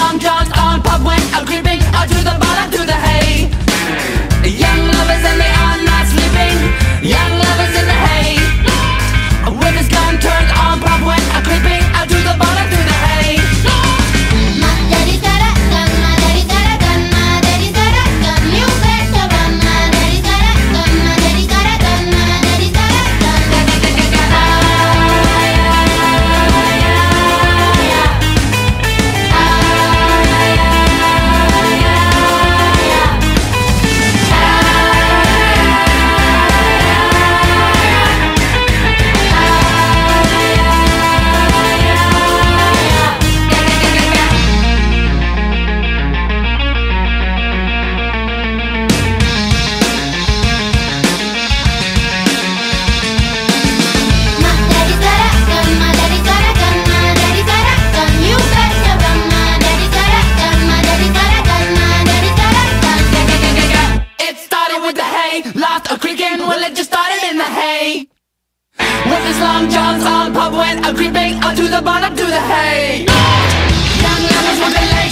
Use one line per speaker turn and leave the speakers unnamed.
Long John on day. Laughed a creaking, well it just started in the hay. With his long johns on, pub went a creeping onto the bottom up to the hay. Young lovers with their